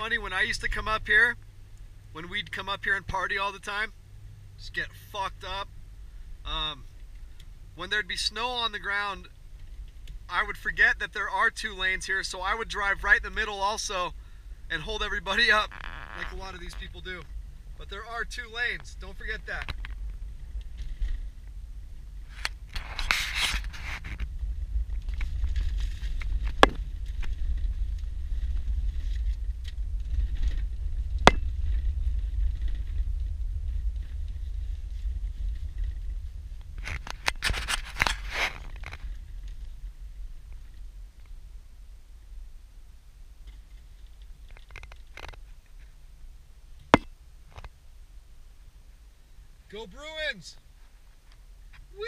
funny when I used to come up here, when we'd come up here and party all the time, just get fucked up. Um, when there'd be snow on the ground, I would forget that there are two lanes here, so I would drive right in the middle also and hold everybody up like a lot of these people do. But there are two lanes, don't forget that. Go Bruins! Woo!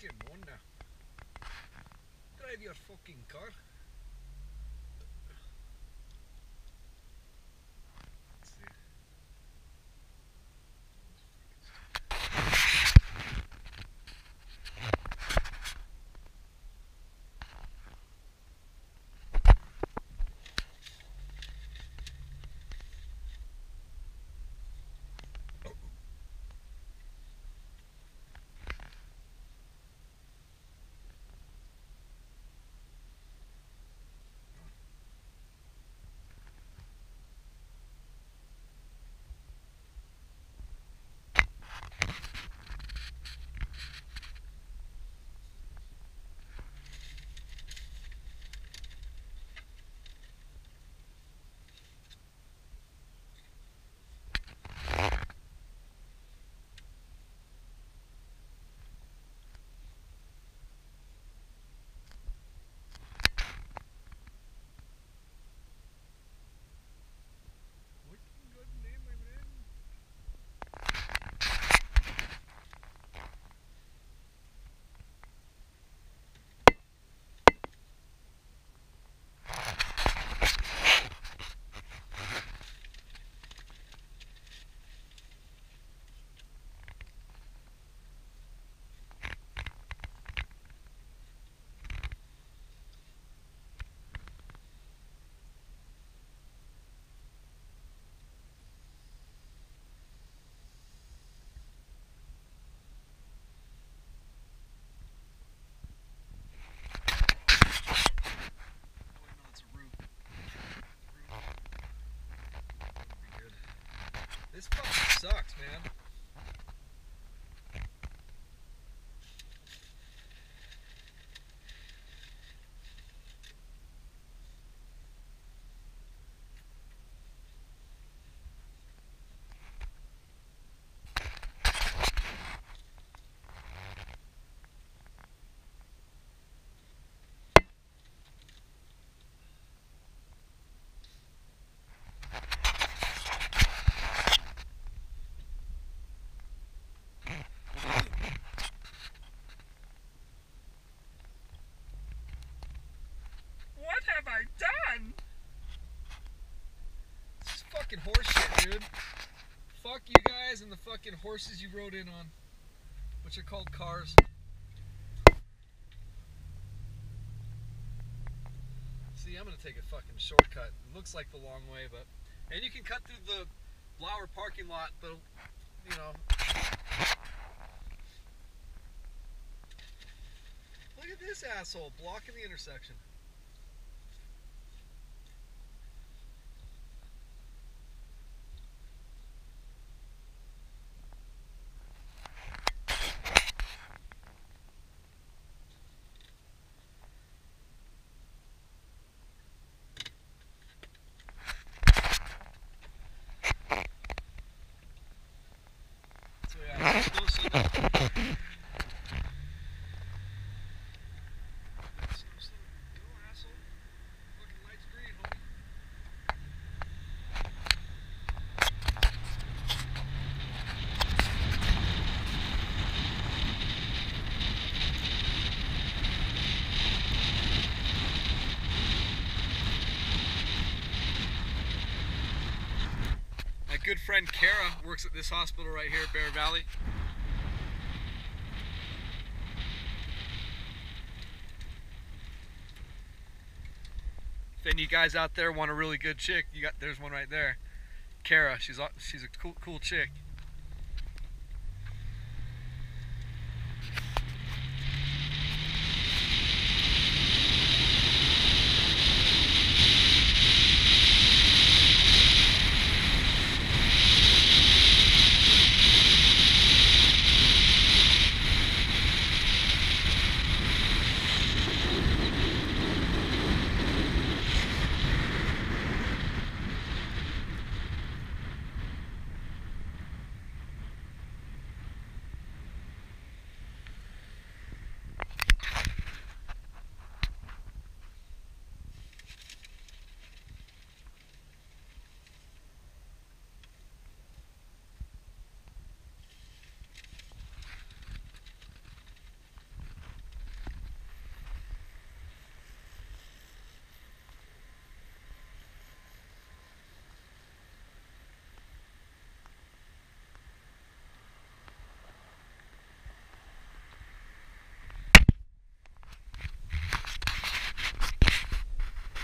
Come on now. Drive your fucking car. Man. What have I done? This is fucking horse shit, dude. Fuck you fucking horses you rode in on, which are called cars. See, I'm gonna take a fucking shortcut. It looks like the long way, but and you can cut through the Blower parking lot, but you know. Look at this asshole blocking the intersection. Friend Kara works at this hospital right here, Bear Valley. If any of you guys out there want a really good chick, you got there's one right there. Kara, she's she's a cool cool chick.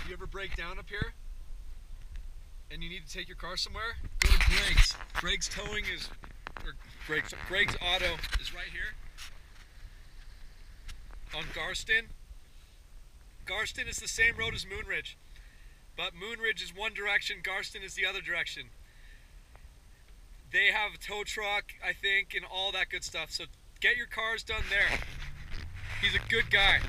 You ever break down up here and you need to take your car somewhere? Go to Greg's. Greg's Towing is, or Greg's, Greg's Auto is right here on Garstin. Garstin is the same road as Moonridge, but Moonridge is one direction, Garstin is the other direction. They have a tow truck, I think, and all that good stuff. So get your cars done there. He's a good guy.